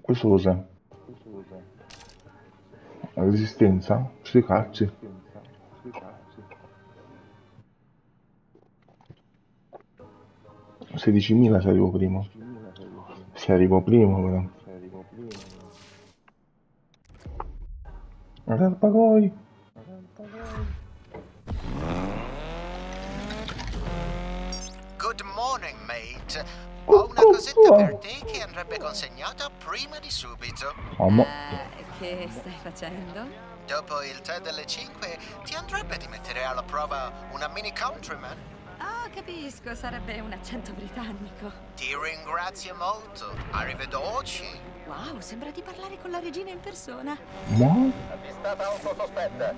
Questo? La resistenza? Sti cazzi. Sedicimila se arrivo primo. Se arrivo primo però. Poi. Good morning, mate. Ho una cosetta per te che andrebbe consegnata prima di subito. Uomo. Eh, che stai facendo? Dopo il tè delle 5 ti andrebbe di mettere alla prova una mini countryman? Ah, capisco, sarebbe un accento britannico. Ti ringrazio molto. Arrivederci. Wow, sembra di parlare con la regina in persona. Ma? Avvistata auto sospetta.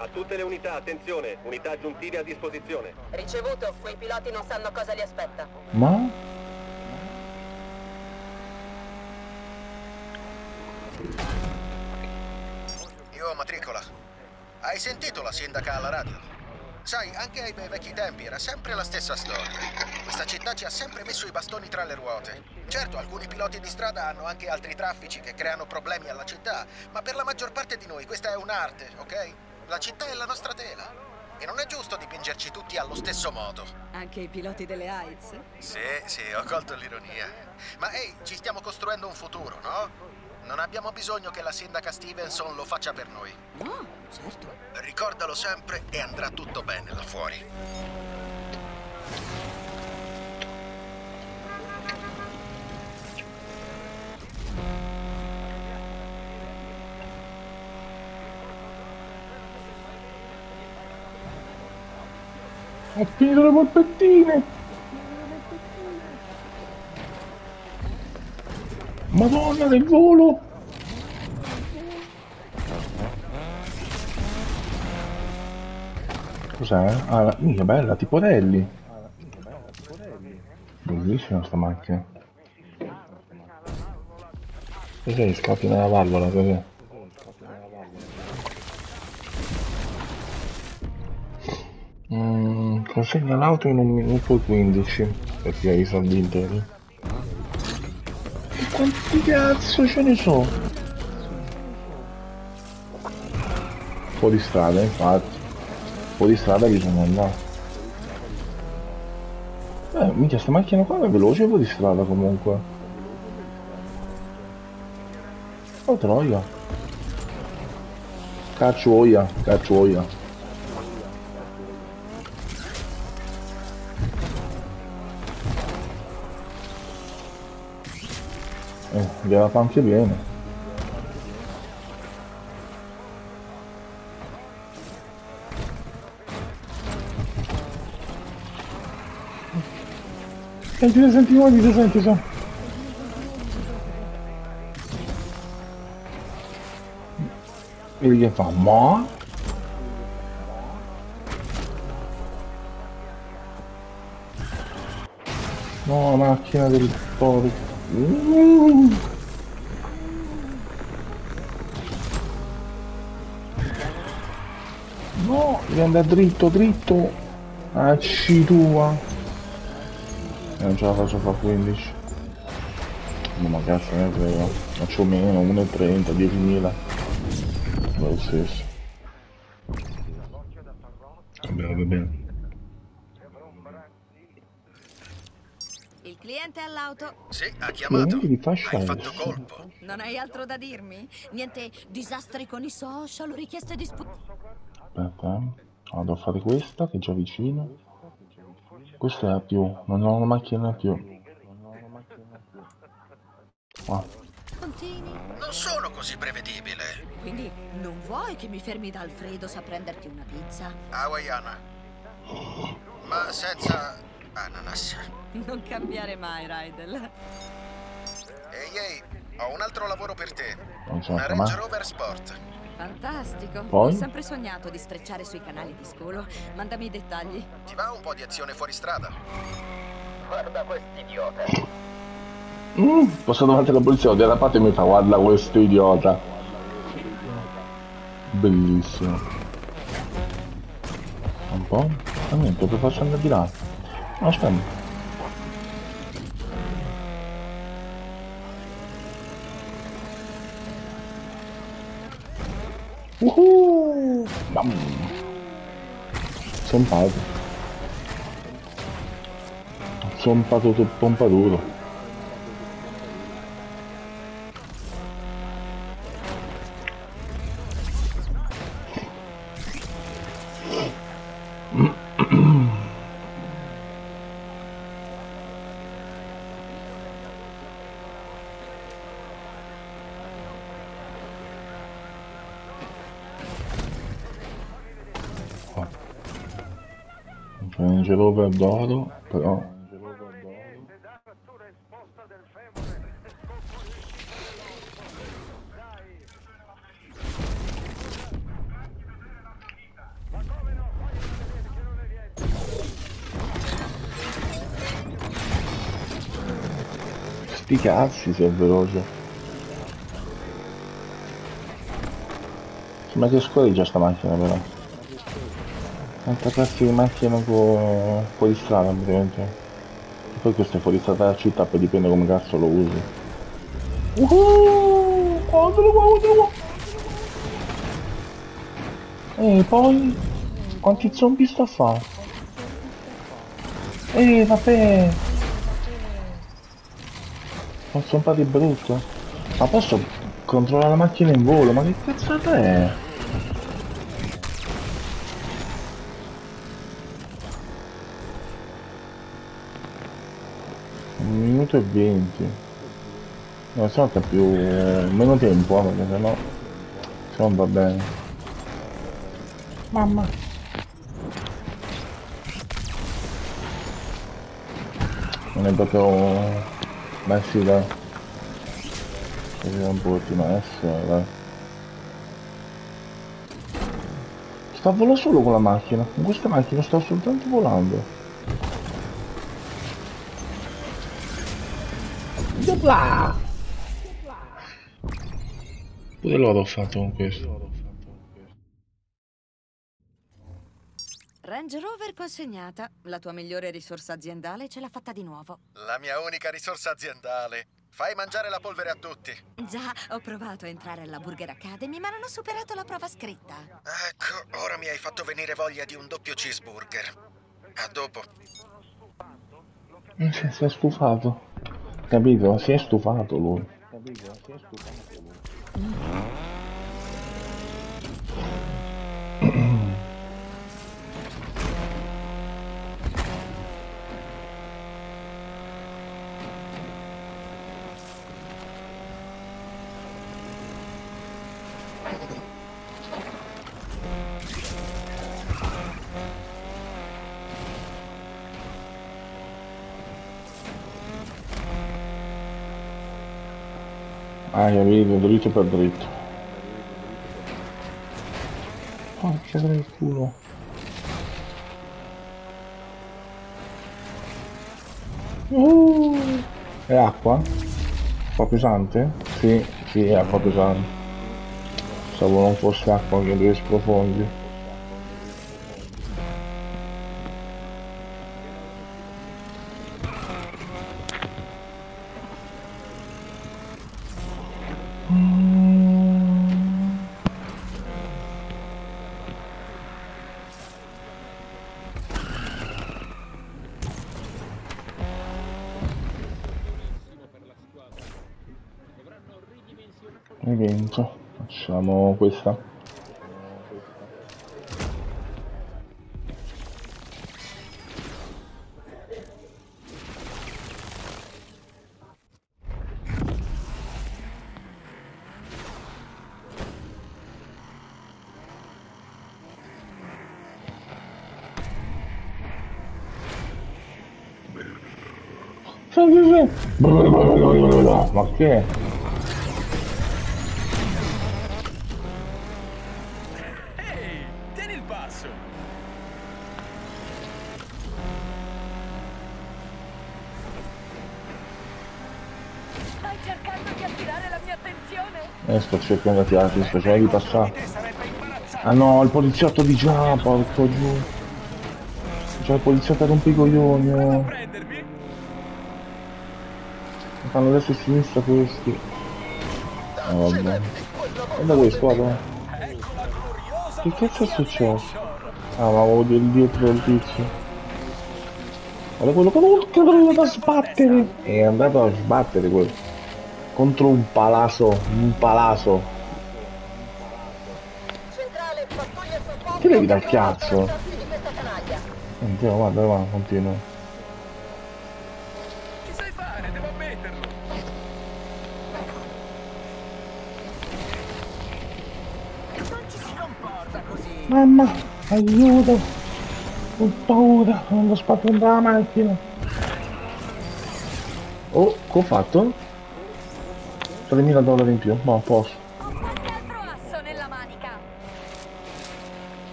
A tutte le unità, attenzione, unità aggiuntive a disposizione. Ricevuto, quei piloti non sanno cosa li aspetta. Ma? Io matricola. Hai sentito la sindaca alla radio? Sai, anche ai bei vecchi tempi era sempre la stessa storia. Questa città ci ha sempre messo i bastoni tra le ruote. Certo, alcuni piloti di strada hanno anche altri traffici che creano problemi alla città, ma per la maggior parte di noi questa è un'arte, ok? La città è la nostra tela. E non è giusto dipingerci tutti allo stesso modo. Anche i piloti delle Heights? Sì, sì, ho colto l'ironia. Ma ehi, ci stiamo costruendo un futuro, no? Non abbiamo bisogno che la sindaca Stevenson lo faccia per noi. No, certo. Ricordalo sempre e andrà tutto bene là fuori. Ho finito le polpettine! Madonna del volo! Cos'è? Ah, minchia bella, tipo rally. Bellissima sta macchina. Cos'è? Scappi nella valvola, cos'è? Mm, consegna l'auto in un minuto e 15 perché hai i soldi interi. Quanti cazzo ce ne so? Un po' di strada infatti. Un po' di strada bisogna andare. Eh, minchia sta macchina qua è veloce un po' di strada comunque. Oh troia. Caccioia, caccioia. Eh, gliela fa anche bene. Senti, senti, senti, senti, senti. Vedi che fa, ma? No, macchina del porco. Uh. Devi andare dritto, dritto. Acci tua. E non ce la faccio a fare 15. No, ma cazzo ne frega. Faccio meno, 1,30, 10.000. Lo stesso. Vabbè, va bene. Il cliente all'auto. Sì, ha chiamato. Di fascia Hai fatto colpo. Non hai altro da dirmi? Niente disastri con i social, richieste di spu... Aspetta, eh. Vado a fare questa che è già vicino. Questa è a più, non ho una macchina più. Ah, Continui. Non sono così prevedibile. Quindi non vuoi che mi fermi da Alfredo's a prenderti una pizza? Hawaiana. Ma senza ananas. Non cambiare mai, Rydell. Ehi, ehi, ho un altro lavoro per te. Una la Range. Rover Sport. Fantastico. Poi? Ho sempre sognato di sfrecciare sui canali di scolo. Mandami i dettagli. Ti va un po' di azione fuori strada? Guarda quest'idiota. Mm, posso davanti alla polizia, da parte e mi fa guarda questo idiota. Bellissimo. Un po'? Ah niente, poi faccio andare di là. Aspetta. Uhul! Bam. São Paulo. Somos para todo pompaduro. Rover d'oro, però... Sti cazzi se è veloce. Ma che scorreggia sta macchina però. Quanta cazzo di macchina con fuori strada praticamente. E poi questo è fuori strada dalla città, poi dipende come cazzo lo usi. Uhuh! Guardalo qua, guardalo qua! E poi... Quanti zombie sta a fare? Ehi, vabbè! Ho zompato brutto. Ma posso controllare la macchina in volo? Ma che cazzata è? E venti. No, se no che più... meno tempo, eh, perché sennò... Se non va bene. Mamma. Non è proprio... Ma sì dai. Vediamo un po' di essere, dai. Sta volando solo con la macchina. Con questa macchina sta soltanto volando. Là! Pure loro ho fatto con questo. Range Rover consegnata. La tua migliore risorsa aziendale ce l'ha fatta di nuovo. La mia unica risorsa aziendale. Fai mangiare la polvere a tutti. Già, ho provato a entrare alla Burger Academy, ma non ho superato la prova scritta. Ecco, ora mi hai fatto venire voglia di un doppio cheeseburger. A dopo. Non si, si è stufato. Capito? Si è stufato lui. Ah, capito, dritto per dritto. Porca del culo. Uh, è acqua? Un po' pesante? Sì, sì, è acqua pesante. Pensavo non fosse acqua che deve sprofondi. Evento. Facciamo questa. Ma che? Passo! Stai cercando di attirare la mia attenzione? Eh, sto cercando di tirarti speciale di passare. Te sarebbe imbarazzante! Ah no, il poliziotto di già, porco giù. C'è il poliziotto a rompi i coglioni. Prendermi? Fanno destra e sinistra questi. Ah, vabbè. Guarda questo, guarda. Che cazzo è successo? Ah, ma avevo del dietro del tizio. Guarda quello che non che andato a sbattere. È andato a sbattere quello. Contro un palazzo. Un palazzo. Che levi dal cazzo? Andiamo, guarda, va, continua. Che sai fare? Devo ammetterlo. Non ci si comporta così. Mamma, aiuto! Ho paura, non lo spazio dalla macchina. Oh, che ho fatto? 3.000 dollari in più, ma posso.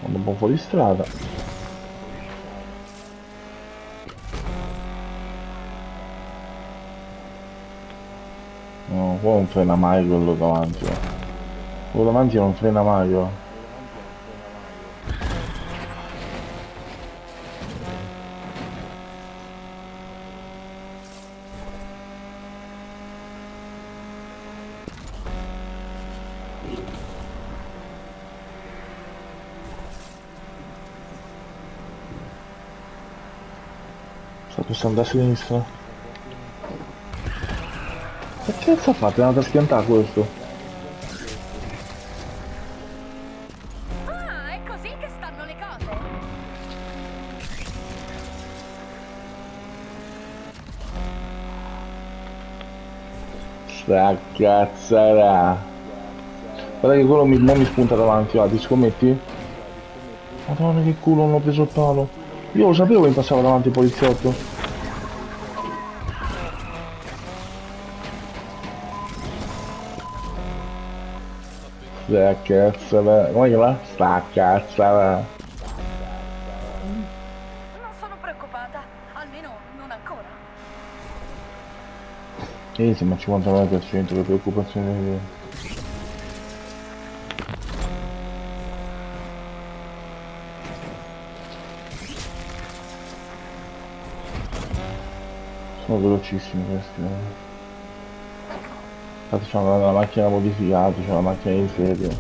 Ho un po' fuori strada. No, qua non frena mai quello davanti. eh. Quello davanti non frena mai. Oh. Sta passando a sinistra. Che cazzo ha fatto? È andato a schiantare questo. Ah, è così che stanno le cose. Sta cazzara. Guarda che quello mi, mi spunta davanti, va, ti scommetti? Madonna che culo, non ho preso il palo. Io lo sapevo che mi passava davanti il poliziotto. Cazzara. Come che va? Sta cazzara. Non sono preoccupata. Almeno non ancora. Eh, siamo al 59%, che preoccupazione che... Sono velocissimi questi, eh. Infatti c'è una, una macchina modificata, c'è una macchina di serie.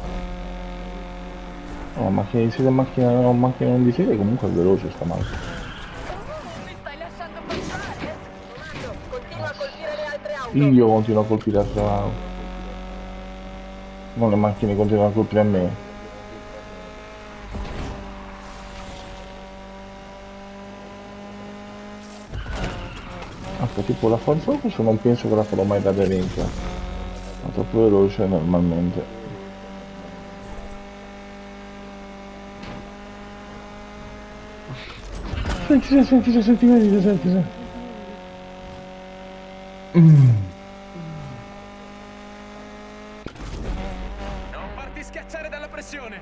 No, macchina di serie e macchina, no, macchina non di serie comunque è veloce sta macchina. Io continuo a colpire altre auto. Non le macchine continuano a colpire a me. Ecco, tipo la Forza Focus non penso che la farò mai da dentro. Troppo veloce normalmente. Senti se, senti se, senti se, senti se. Non farti schiacciare dalla pressione.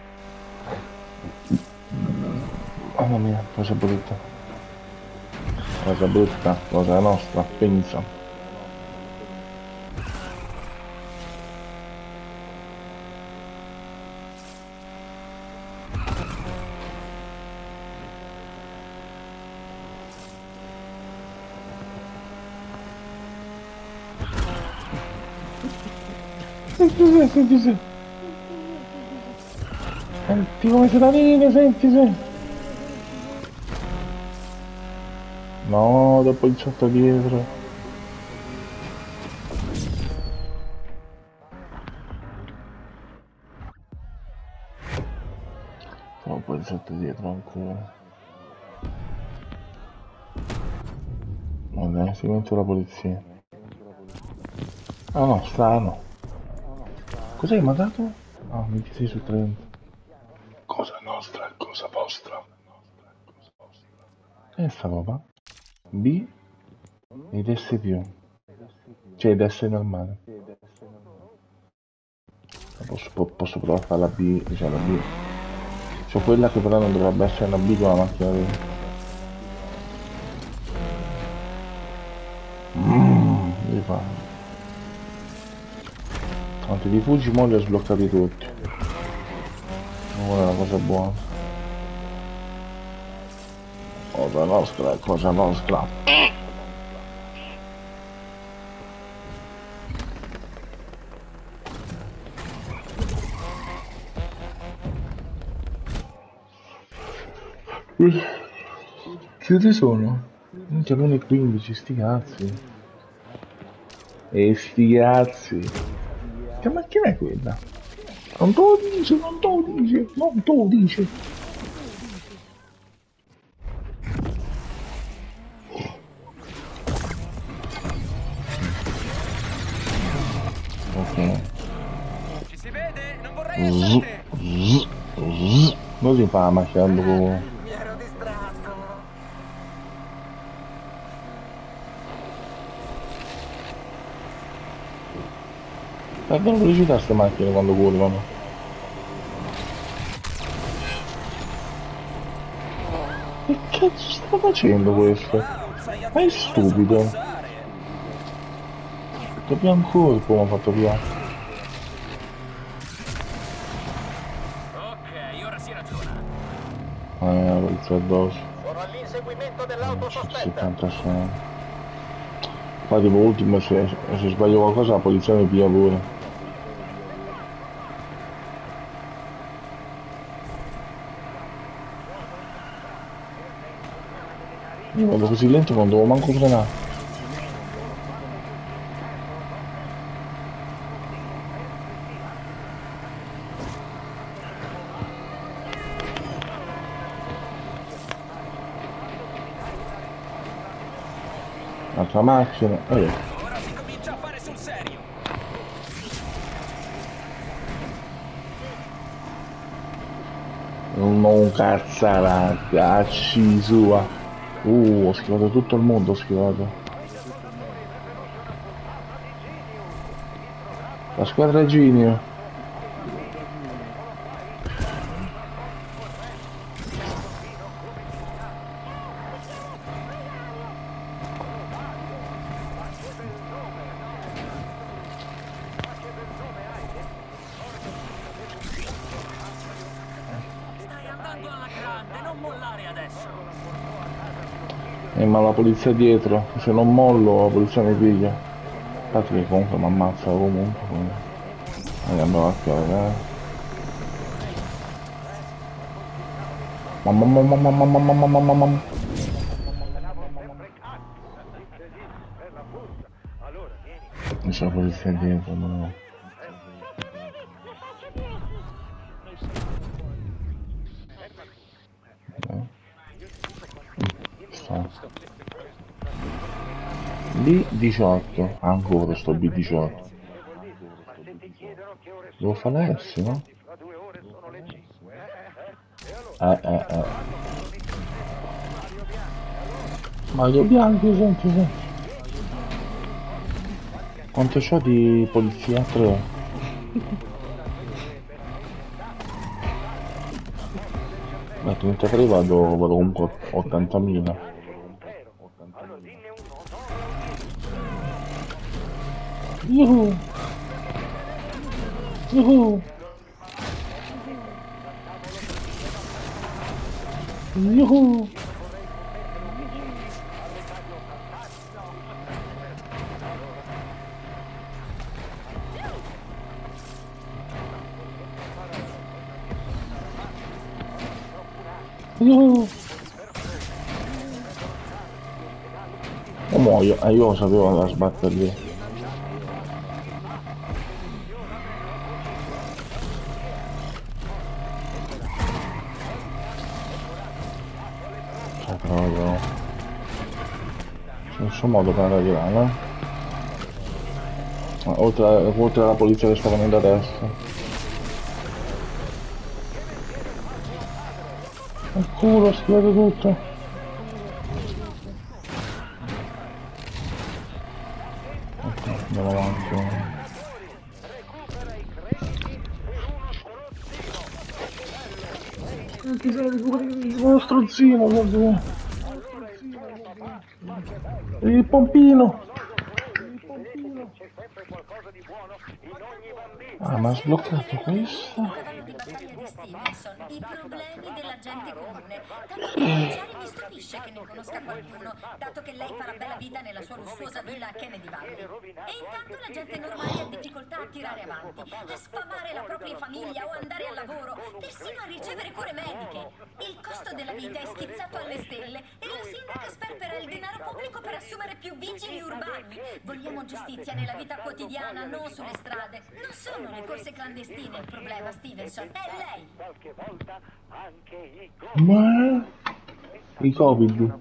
Mamma mia, cosa brutta. Cosa brutta, cosa nostra, pensa. Senti se, senti se. Senti come si senti se. No, dopo il sotto dietro. Dopo il sotto dietro ancora. Vabbè, si mette la polizia. Ah no, strano. Cos'hai mandato? Ah, 26 su 30. Cosa nostra e cosa vostra? Che è sta roba? B ed S più. Cioè ed S normale. Posso, po- posso provare a fare la B, cioè la B. C'ho quella che però non dovrebbe essere una B con la macchina di... Mmm, devi fare. Tanto di Fuji mo li ho sbloccati tutti. Ora è una cosa buona. Cosa nostra, cosa nostra. Che ci sono? Minchia l'une 15, sti cazzi. E sti cazzi. Che macchina è quella? Non te lo dice, non te lo dice, non te lo dice. Ok. Ci si vede? Non vorrei essere si fa a macchiarlo con... Mi ero distratto. Perdono velocità queste macchine quando curvano. Che cazzo sta facendo questo? Ma è stupido. Dobbiamo ancora come ha fatto via. Ok, ora si ragiona. Eh, la polizia addosso. Sono all'inseguimento dell'auto sospetta. 76. Poi tipo ultimo se, se sbaglio qualcosa la polizia mi piglia pure. Io vado così lento non devo manco frenare. Altra macchina. Eh, Ora si comincia a fare sul serio. non cazzaracci sua. Uh, ho schivato tutto il mondo, ho schivato. La squadra Genio. Eh, ma la polizia dietro. Se non mollo la polizia mi piglia. Infatti che comunque mi ammazza comunque. quindi. Andiamo a chiave. Mamma mamma mamma mamma mamma mamma mamma. C'è la polizia dietro, no. No. Sta. B18, ancora sto B18. Devo fare S, no? Eh, eh, eh. Maglio bianco, senti, senti. Quanto c'ho di polizia? 3. Beh, 33 vado, vado comunque 80.000. Yuhu! Yuhu! Yuhu! Yuhu! Oh muoio, eh, io lo sapevo andare a sbattere lì. Cioè proprio... C'è nessun modo per no? Ah, Oltre, oltre alla polizia che sta venendo adesso. Il culo, ho schivato tutto. Ok, andiamo avanti. Ti sei uno strozzino proprio. Il pompino. Ah, ma ha sbloccato questo? Stevenson, i problemi della gente comune. Tanto per cominciare mi stupisce che ne conosca qualcuno, dato che lei fa la bella vita nella sua lussuosa villa a Kennedy Valley. E intanto la gente normale ha difficoltà a tirare avanti, a sfamare la propria famiglia o andare al lavoro, persino a ricevere cure mediche. Il costo della vita è schizzato alle stelle e la sindaca sperpera il denaro pubblico per assumere più vigili urbani. Vogliamo giustizia nella vita quotidiana, non sulle strade. Non sono le corse clandestine il problema, Stevenson, è lei. Ma... I covid.